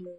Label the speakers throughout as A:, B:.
A: người.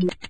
B: Thank you.